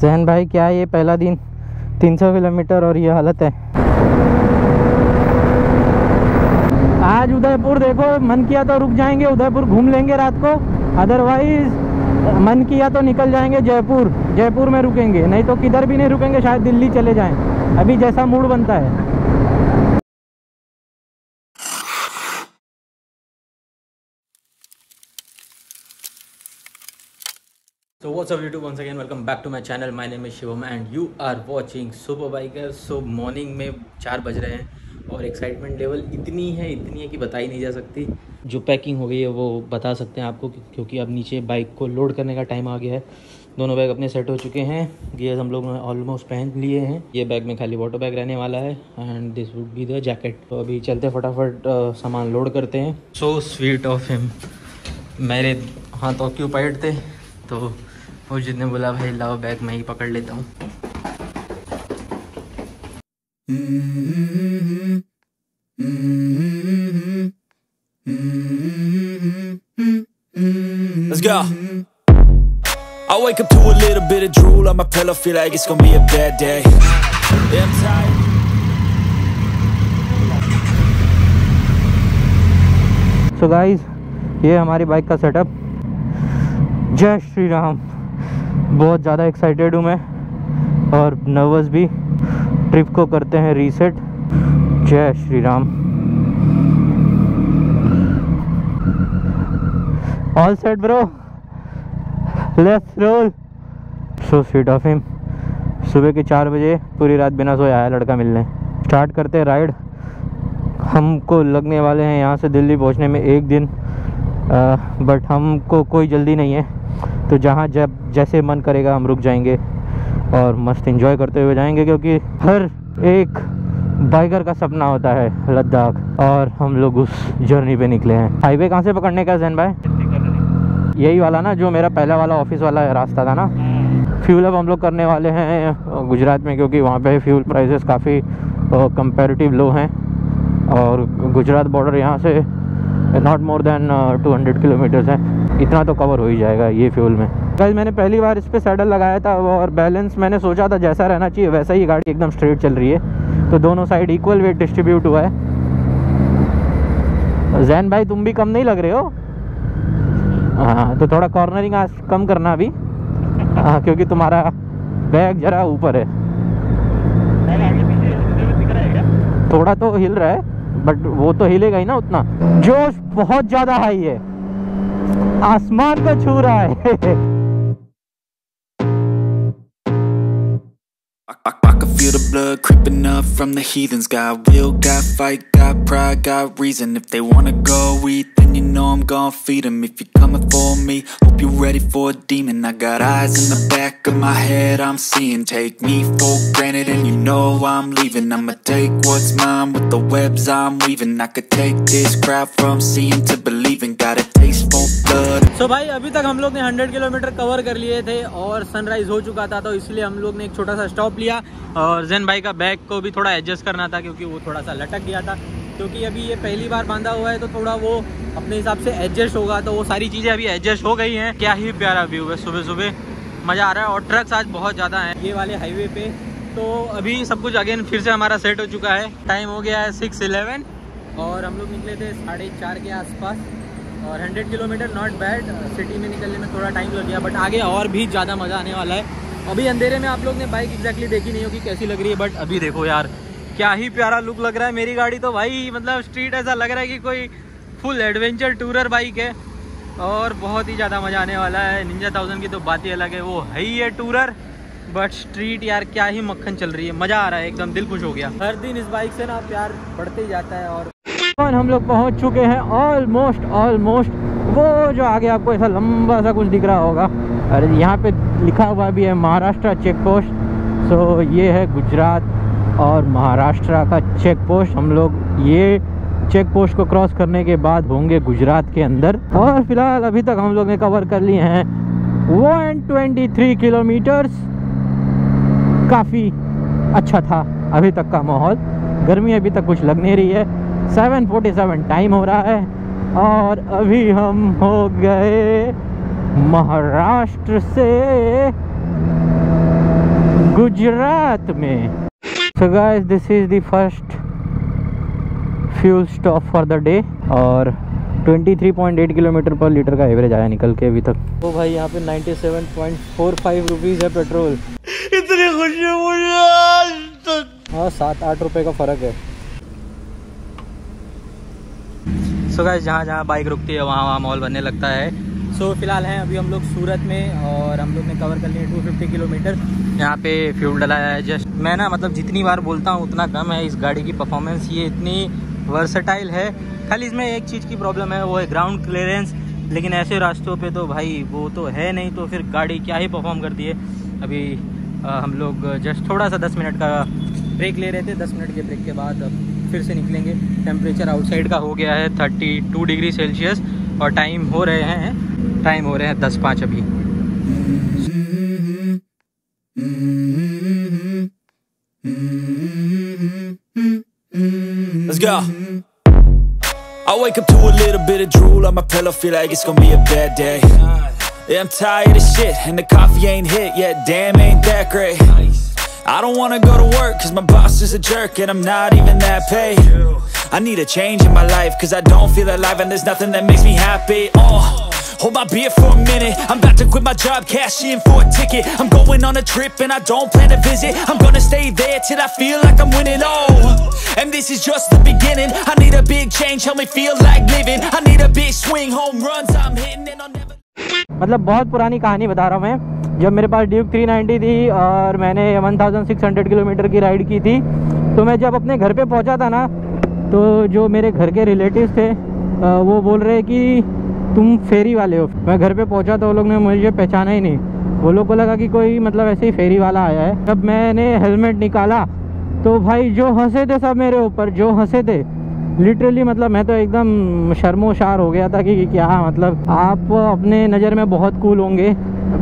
जहन भाई, क्या है ये पहला दिन? 300 किलोमीटर और ये हालत है। आज उदयपुर देखो, मन किया तो रुक जाएँगे, उदयपुर घूम लेंगे रात को। अदरवाइज़ मन किया तो निकल जाएँगे जयपुर। जयपुर में रुकेंगे, नहीं तो किधर भी नहीं रुकेंगे, शायद दिल्ली चले जाएँ। अभी जैसा मूड बनता है। So what's up, YouTube? Once again, welcome back to my channel. My name is Shivam and you are watching Super Biker so, morning में चार बज रहे हैं और एक्साइटमेंट लेवल इतनी है इतनी है कि बताई नहीं जा सकती। जो पैकिंग हो गई है, वो बता सकते हैं आपको क्योंकि अब नीचे बाइक को लोड करने का टाइम आ गया है। दोनों बैग अपने सेट हो चुके हैं। गियर्स हम लोग ऑलमोस्ट पहन लिए हैं। ये बैग में खाली वाटर बैग रहने वाला है and this would be the jacket तो अभी चलते फटाफट सामान लोड करते हैं। सो स्वीट ऑफ़ हिम मेरे हाथ ऑक्यूपाइड थे तो वो जितने बोला भाई लाओ बैग मैं ही पकड़ लेता हूँ Let's go. I wake up to a little bit of drool on my pillow, feel like it's gonna be a bad day. Yeah, I'm tired. So guys ये हमारी बाइक का सेटअप जय श्री राम बहुत ज़्यादा एक्साइटेड हूँ मैं और नर्वस भी। ट्रिप को करते हैं रीसेट जय Shri Ram. All set bro let's roll so sweet of him सुबह के चार बजे पूरी रात बिना सोया आया लड़का मिलने। स्टार्ट करते राइड हमको लगने वाले हैं यहाँ से दिल्ली पहुँचने में एक दिन। आ, बट हमको कोई जल्दी नहीं है। तो जहाँ जब जैसे मन करेगा हम रुक जाएँगे और मस्त एंजॉय करते हुए जाएँगे, क्योंकि हर एक बाइकर का सपना होता है लद्दाख। और हम लोग उस जर्नी पे निकले हैं। हाईवे कहाँ से पकड़ने का जैन भाई? यही वाला ना, जो मेरा पहला वाला ऑफ़िस वाला रास्ता था ना? फ्यूल अब हम लोग करने वाले हैं गुजरात में, क्योंकि वहाँ पे फ्यूल प्राइसेस काफ़ी कंपैरेटिव लो हैं। और गुजरात बॉर्डर यहाँ से नॉट मोर देन 200 किलोमीटर्स है। इतना तो कवर हो ही जाएगा ये फ्यूल में। कल मैंने पहली बार इस पर सैडल लगाया था और बैलेंस मैंने सोचा था जैसा रहना चाहिए, वैसा ही गाड़ी एकदम स्ट्रेट चल रही है। तो दोनों साइड इक्वल वेट डिस्ट्रीब्यूट हुआ है। जैन भाई, तुम भी कम नहीं लग रहे हो? हाँ तो थोड़ा कॉर्नरिंग आज कम करना अभी। हाँ क्योंकि तुम्हारा बैग जरा ऊपर है। थोड़ा तो हिल रहा है बट वो तो हिलेगा ही ना उतना। जोश बहुत ज़्यादा हाई है। आसमान को छू रहा है। Feel the blood creeping up from the heathens. Got will, got fight, got pride, got reason. If they wanna go eat, you know I'm gonna feed them. If you're coming for me, hope you're ready for a demon. I got eyes in the back of my head, I'm seeing. Take me for granted, and you know I'm leaving. I'ma take what's mine with the webs I'm weaving. I could take this crowd from seeing to believing. Got a taste for blood. so भाई अभी तक हम लोग ने 100 kilometre cover कर लिए थे और सनराइज हो चुका था तो इसलिए हम लोग ने एक छोटा सा स्टॉप लिया और जैन भाई का बैग को भी थोड़ा एडजस्ट करना था क्योंकि वो थोड़ा सा लटक गया था क्योंकि अभी ये पहली बार बांधा हुआ है तो थोड़ा वो अपने हिसाब से एडजस्ट होगा तो वो सारी चीज़ें अभी एडजस्ट हो गई हैं। क्या ही प्यारा व्यू है सुबह सुबह मज़ा आ रहा है और ट्रक्स आज बहुत ज़्यादा हैं। ये वाले हाईवे पे तो अभी सब कुछ अगेन फिर से हमारा सेट हो चुका है। टाइम हो गया है सिक्स इलेवन और हम लोग निकले थे साढ़े चार के आसपास और 100 किलोमीटर नॉट बैड सिटी में निकलने में थोड़ा टाइम लग गया बट आगे और भी ज़्यादा मज़ा आने वाला है। अभी अंधेरे में आप लोग ने बाइक एग्जैक्टली देखी नहीं होगी कैसी लग रही है बट अभी देखो यार क्या ही प्यारा लुक लग रहा है मेरी गाड़ी तो भाई मतलब स्ट्रीट ऐसा लग रहा है कि कोई फुल एडवेंचर टूरर बाइक है। और बहुत ही ज़्यादा मज़ा आने वाला है। निंजा थाउज़ेंड की तो बात ही अलग है, वो है ही है टूरर बट स्ट्रीट यार क्या ही मक्खन चल रही है, मज़ा आ रहा है एकदम, दिल खुश हो गया। हर दिन इस बाइक से ना प्यार बढ़ते ही जाता है और हम लोग पहुँच चुके हैं ऑलमोस्ट ऑलमोस्ट वो जो आगे आपको ऐसा लंबा सा कुछ दिख रहा होगा, अरे यहाँ पे लिखा हुआ भी है, महाराष्ट्र चेक पोस्ट सो ये है गुजरात। और महाराष्ट्र का चेक पोस्ट हम लोग ये चेक पोस्ट को क्रॉस करने के बाद होंगे गुजरात के अंदर। और फ़िलहाल अभी तक हम लोग ने कवर कर लिए हैं वन ट्वेंटी थ्री किलोमीटर्स काफ़ी अच्छा था अभी तक का माहौल। गर्मी अभी तक कुछ लग नहीं रही है। 7:47 टाइम हो रहा है। और अभी हम हो गए महाराष्ट्र से गुजरात में। So guys this is the first fuel stop for the day और 23.8 किलोमीटर पर लीटर का एवरेज आया निकल के अभी तक। तो भाई यहाँ पे 97.45 रुपीस है पेट्रोल इतनी खुशी मुझे हाँ सात आठ रुपए का फ़र्क है। सो गाइस जहाँ जहाँ बाइक रुकती है वहाँ वहाँ मॉल बनने लगता है। सो so, फ़िलहाल हैं अभी हम लोग सूरत में और हम लोग ने कवर कर लिए 250 किलोमीटर यहाँ पे फ्यूल डलाया है जस्ट मैं ना मतलब जितनी बार बोलता हूँ उतना कम है इस गाड़ी की परफॉर्मेंस ये इतनी वर्सटाइल है। खाली इसमें एक चीज़ की प्रॉब्लम है वो है ग्राउंड क्लियरेंस लेकिन ऐसे रास्तों पे तो भाई वो तो है नहीं तो फिर गाड़ी क्या ही परफॉर्म करती है। अभी आ, हम लोग जस्ट थोड़ा सा दस मिनट का ब्रेक ले रहे थे। दस मिनट के ब्रेक के बाद फिर से निकलेंगे। टेम्परेचर आउटसाइड का हो गया है थर्टी टू डिग्री सेल्सियस और टाइम हो रहे हैं टाइम हो रहे हैं दस पाँच अभी Let's go. I wake up to a little bit of drool on my pillow, feel like it's gonna be a bad day. Yeah, I'm tired of shit, and the coffee ain't hit yet, damn, ain't that great. I don't wanna go to work, cause my boss is a jerk, and I'm not even that paid. I need a change in my life, cause I don't feel alive, and there's nothing that makes me happy. Oh. Hold my beer for a minute I'm about to quit my job, cash in for a ticket I'm going on a trip and I don't plan to visit I'm gonna stay there till I feel like I'm winning, oh And this is just the beginning I need a big change, help me feel like living I need a big swing, home runs I'm hitting and I'll never मतलब बहुत पुरानी कहानी बता रहा हूँ मैं जब मेरे पास ड्यूक 390 थी और मैंने 1600 किलोमीटर की राइड की थी तो मैं जब अपने घर पे पहुँचा था ना तो जो मेरे घर के रिलेटिव्स थे वो बोल रहे कि तुम फेरी वाले हो। मैं घर पे पहुँचा तो वो लोग ने मुझे पहचाना ही नहीं। वो लोग को लगा कि कोई मतलब ऐसे ही फेरी वाला आया है। जब मैंने हेलमेट निकाला तो भाई जो हंसे थे सब मेरे ऊपर जो हंसे थे लिटरली मतलब मैं तो एकदम शर्मोशार हो गया था कि, कि क्या मतलब आप अपने नज़र में बहुत कूल होंगे।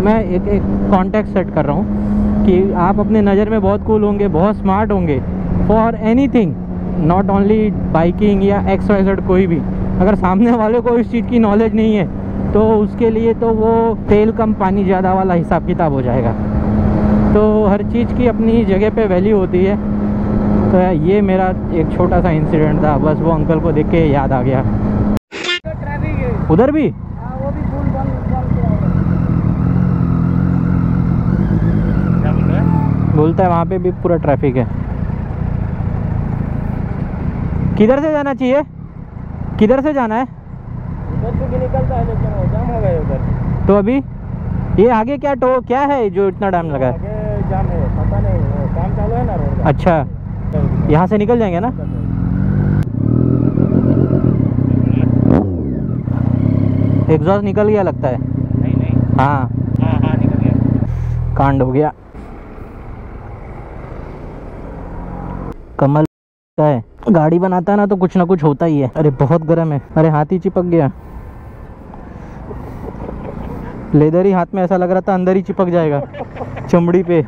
मैं एक एक कॉन्टेक्ट सेट कर रहा हूँ कि आप अपने नज़र में बहुत कूल होंगे बहुत स्मार्ट होंगे for anything not only biking या एक्स कोई भी, अगर सामने वाले को इस चीज़ की नॉलेज नहीं है तो उसके लिए तो वो तेल कम, पानी ज़्यादा वाला हिसाब किताब हो जाएगा। तो हर चीज़ की अपनी जगह पे वैल्यू होती है। तो ये मेरा एक छोटा सा इंसिडेंट था, बस वो अंकल को देख के याद आ गया। उधर भी? बोलता है वहाँ पे भी पूरा ट्रैफ़िक है। किधर से जाना चाहिए? किधर से जाना है? उधर से भी निकलता है लेकिन वो जाम हो गए उधर। तो अभी? ये आगे क्या टो क्या है जो इतना टाइम लगा है? जाम है पता नहीं काम चालू है ना रोड अच्छा। यहाँ से निकल जाएँगे ना? एग्जॉस्ट निकल गया लगता है। नहीं नहीं। हाँ। हाँ हाँ निकल गया। कांड हो गया। कमल का है? गाड़ी बनाता है ना तो कुछ ना कुछ होता ही है। अरे, बहुत गर्म है। अरे, हाथ ही चिपक गया। लेदर ही हाथ में ऐसा लग रहा था, अंदर ही चिपक जाएगा। चमड़ी पे।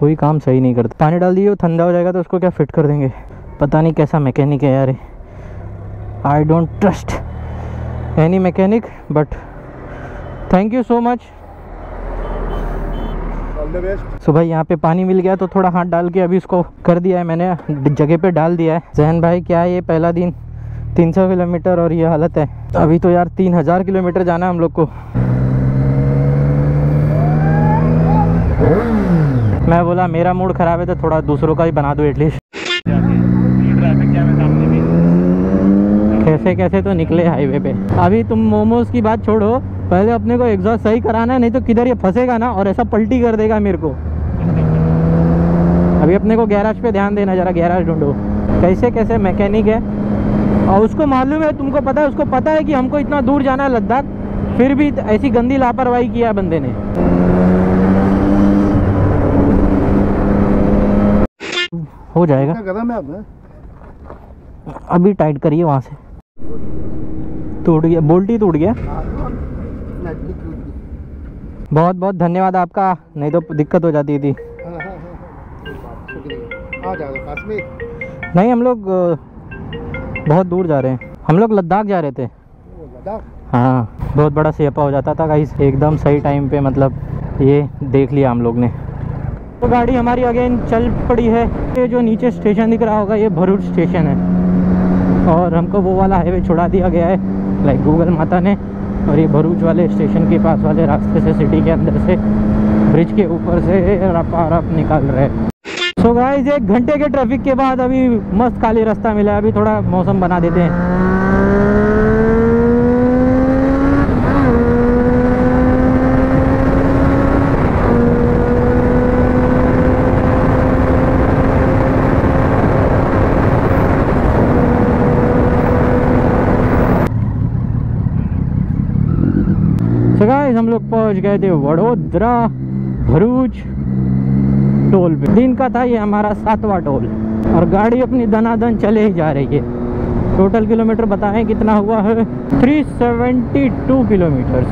कोई काम सही नहीं करता। पानी डाल दिए ठंडा हो जाएगा तो उसको क्या फिट कर देंगे? पता नहीं कैसा मैकेनिक है यार I don't trust any mechanic but thank you so much so भाई, यहाँ पे पानी मिल गया तो थोड़ा हाथ डाल के अभी उसको कर दिया है मैंने, जगह पे डाल दिया है। जहन भाई, क्या है ये पहला दिन? 300 किलोमीटर और ये हालत है। अभी तो यार 3000 किलोमीटर जाना है हम लोग को। मैं बोला, मेरा मूड खराब है तो थोड़ा दूसरों का ही बना दो एटलीस्ट कैसे कैसे तो निकले हाईवे पे। अभी तुम मोमोज की बात छोड़ो पहले अपने को एग्जॉस्ट सही कराना है नहीं तो किधर ये फंसेगा ना और ऐसा पलटी कर देगा मेरे को। अभी अपने को गैराज पे ध्यान देना जरा गैराज ढूंढो। कैसे कैसे मैकेनिक है। और उसको मालूम है तुमको पता है उसको पता है कि हमको इतना दूर जाना है लद्दाख फिर भी ऐसी गंदी लापरवाही किया है बंदे ने। हो जाएगा। है अभी टाइट करिए वहाँ से। टूट गया बोल्टी टूट गया। बहुत बहुत धन्यवाद आपका। नहीं तो दिक्कत हो जाती थी। नहीं, हम लोग बहुत दूर जा रहे हैं। हम लोग लद्दाख जा रहे थे। हाँ बहुत बड़ा सेपा हो जाता था गाइस। एकदम सही टाइम पे मतलब ये देख लिया हम लोग ने। तो गाड़ी हमारी अगेन चल पड़ी है। ये जो नीचे स्टेशन दिख रहा होगा, ये भरूच स्टेशन है। और हमको वो वाला हाईवे छुड़ा दिया गया है लाइक गूगल माता ने। और ये भरूच वाले स्टेशन के पास वाले रास्ते से, सिटी के अंदर से, ब्रिज के ऊपर से रप रप निकाल रहे सो so एक घंटे के ट्रैफ़िक के बाद अभी मस्त खाली रास्ता मिला है। अभी थोड़ा मौसम बना देते हैं So guys, हम लोग पहुँच गए थे वडोदरा भरूच टोल पे। दिन का था ये हमारा सातवां टोल। और गाड़ी अपनी दनादन चले ही जा रही है। टोटल किलोमीटर बताएँ कितना हुआ है? 372 किलोमीटर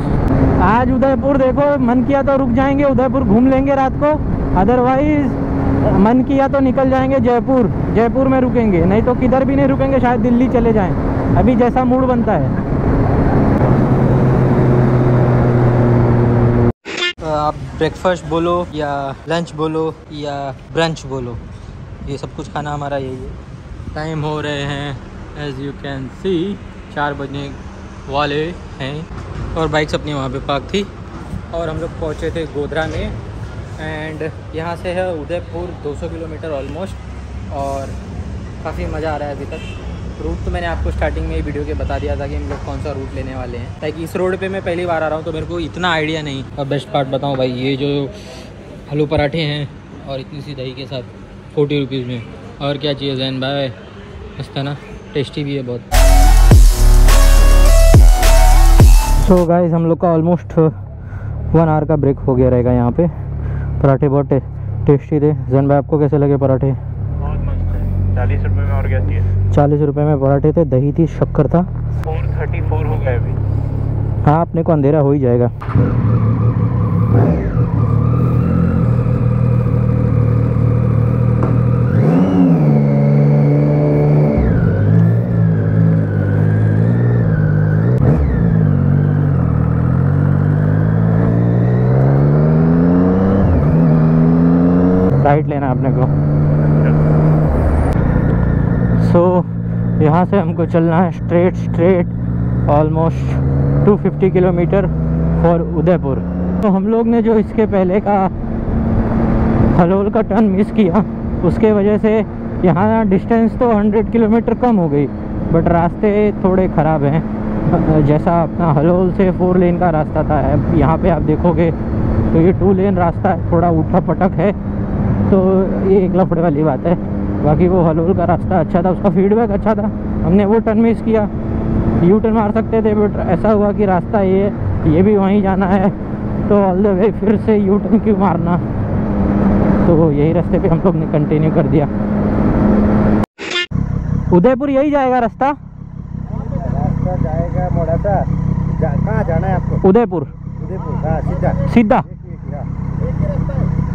आज उदयपुर देखो, मन किया तो रुक जाएँगे, उदयपुर घूम लेंगे रात को। अदरवाइज़ मन किया तो निकल जाएँगे जयपुर। जयपुर में रुकेंगे। नहीं तो किधर भी नहीं रुकेंगे, शायद दिल्ली चले जाएँ। अभी जैसा मूड बनता है। आप ब्रेकफास्ट बोलो या लंच बोलो या ब्रंच बोलो, ये सब कुछ खाना हमारा यही है। टाइम हो रहे हैं एज यू कैन सी चार बजने वाले हैं। और बाइक्स अपनी वहाँ पे पार्क थी। और हम लोग पहुँचे थे गोधरा में। एंड यहाँ से है उदयपुर 200 किलोमीटर ऑलमोस्ट और काफ़ी मज़ा आ रहा है अभी तक। रूट तो मैंने आपको स्टार्टिंग में ही वीडियो के बता दिया था कि हम लोग कौन सा रूट लेने वाले हैं। ताकि इस रोड पे मैं पहली बार आ रहा हूँ तो मेरे को इतना आइडिया नहीं। अब बेस्ट पार्ट बताऊँ, भाई, ये जो आलू पराठे हैं और इतनी सी दही के साथ फोर्टी रुपीज़ में। और क्या चाहिए, जैन भाई? मस्त है ना? टेस्टी भी है बहुत। सो so हम लोग का ऑलमोस्ट वन आवर का ब्रेक हो गया रहेगा यहाँ पे। पराठे बहुत टेस्टी थे। जैन भाई, आपको कैसे लगे पराठे? चालीस रुपए में और क्या चाहिए चालीस रुपये में पराठे थे दही थी शक्कर था। फोर थर्टी फोर हो गए अभी। हाँ अपने को अंधेरा हो ही जाएगा राइट लेना है अपने को सो so, यहाँ से हमको चलना है straight straight almost 250 kilometre for Udaipur. तो हम लोग ने जो इसके पहले का हलोल का टर्न मिस किया, उसके वजह से यहाँ डिस्टेंस तो 100 किलोमीटर कम हो गई बट रास्ते थोड़े ख़राब हैं। जैसा अपना हलोल से फोर लेन का रास्ता था, यहाँ पे आप देखोगे तो ये टू लेन रास्ता थोड़ा उठा पटक है तो ये एक लफड़े वाली बात है। बाकी वो हलोल का रास्ता अच्छा था उसका फीडबैक अच्छा था। हमने वो टर्न मिस किया। यू टर्न मार सकते थे बट ऐसा हुआ कि रास्ता ये ये भी वहीं जाना है। तो ऑल द वे फिर से यू टर्न क्यों मारना? तो यही रास्ते पे हम लोग ने कंटिन्यू कर दिया। उदयपुर यही जाएगा रास्ता? रास्ता जाएगा मोड़ा जा, कहाँ जाना है आपको? उदयपुर। उदयपुर हाँ सीधा। सीधा? है।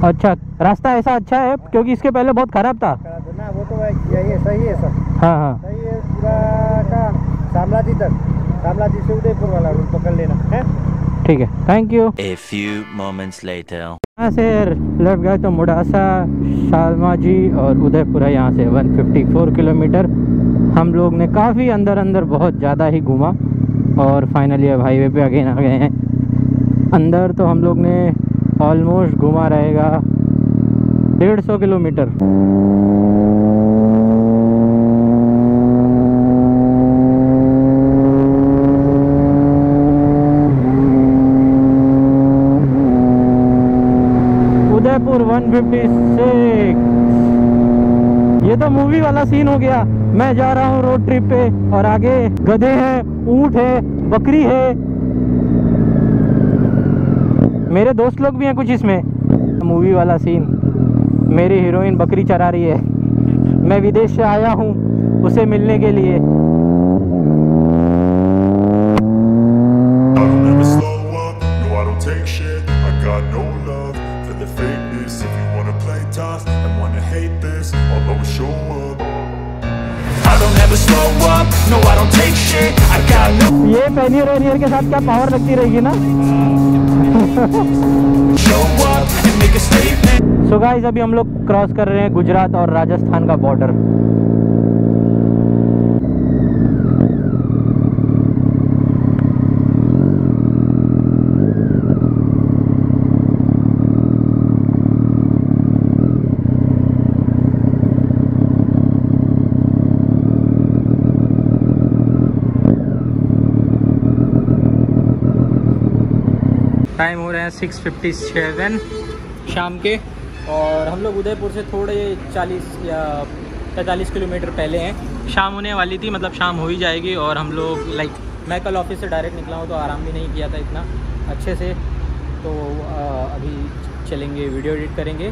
अच्छा रास्ता ऐसा अच्छा है क्योंकि इसके पहले बहुत ख़राब था। है सही है सब हाँ हाँ। सही है पूरा का शामलाजी तक। शामलाजी से उदयपुर वाला रूट पकड़ लेना है? ठीक है thank you A few moments later. यहाँ से लेफ़्ट गए तो मुडासा शालमा जी और उदयपुर है यहाँ से 154 किलोमीटर। हम लोग ने काफ़ी अंदर अंदर बहुत ज़्यादा ही घूमा और फाइनली अब हाईवे पे अगेन आ गए हैं। अंदर तो हम लोग ने ऑलमोस्ट घूमा रहेगा डेढ़ सौ किलोमीटर उदयपुर 156 ये तो मूवी वाला सीन हो गया। मैं जा रहा हूँ रोड ट्रिप पे और आगे गधे हैं, ऊँट है, बकरी है। मेरे दोस्त लोग भी हैं कुछ इसमें। मूवी वाला सीन मेरी हीरोइन बकरी चरा रही है। मैं विदेश से आया हूँ उसे मिलने के लिए। Take shit. I got no love. For the fakeness If you wanna play tough and wanna hate this I'll always show up I don't ever slow up, no I don't take shit I got no ये पेनियर वेनियर के साथ क्या power लगती रहेगी ना show up and make a statement so guys अभी हम लोग क्रॉस कर रहे हैं गुजरात और राजस्थान का बॉर्डर टाइम हो सिक्स फिफ्टी सेवन शाम के। और हम लोग उदयपुर से थोड़े 40 या 45 किलोमीटर पहले हैं। शाम होने वाली थी मतलब शाम हो ही जाएगी और हम लोग लाइक मैं कल ऑफ़िस से डायरेक्ट निकला हूँ तो आराम भी नहीं किया था इतना अच्छे से। तो अभी चलेंगे वीडियो एडिट करेंगे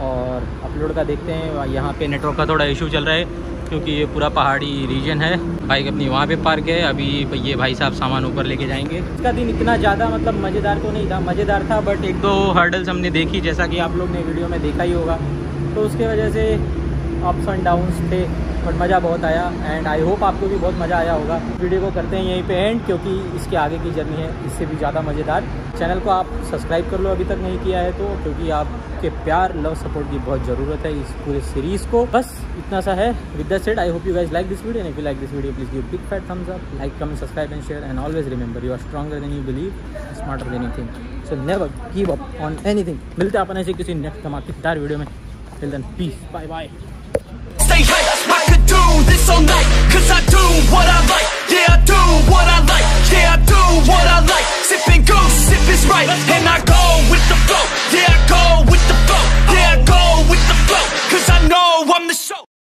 और अपलोड का देखते हैं। यहाँ पे नेटवर्क का थोड़ा इशू चल रहा है। क्योंकि ये पूरा पहाड़ी रीजन है। बाइक अपनी वहाँ पे पार्क है। अभी ये भाई साहब सामान ऊपर लेके जाएँगे। इसका दिन इतना ज़्यादा मतलब मज़ेदार तो नहीं था। मज़ेदार था बट एक दो हर्डल्स हमने देखी, जैसा कि आप लोग ने वीडियो में देखा ही होगा। तो उसके वजह से अप्स एंड डाउन्स थे बट मज़ा बहुत आया। एंड आई होप आपको भी बहुत मज़ा आया होगा। वीडियो को करते हैं यहीं पे एंड क्योंकि इसके आगे की जर्नी है। इससे भी ज़्यादा मज़ेदार। चैनल को आप सब्सक्राइब कर लो, अभी तक नहीं किया है तो क्योंकि आपके प्यार लव सपोर्ट की बहुत ज़रूरत है इस पूरे सीरीज़ को। बस इतना सा है। With set I hope you guys like this video and if you like this video please you big fat thumbs up like comment subscribe and share and always remember you are stronger than you believe smarter than think so never give up on anything मिलते हैं अपन ऐसे किसी next धमाकेदार video में। Till then peace bye bye Stay hype, I could do this all night, cause I do what I like, yeah I do what I yeah I do what I like. Sipping goose, sip is right. And I go with the flow, yeah I go with the flow. Yeah I go with the flow. Cause I know I'm the show.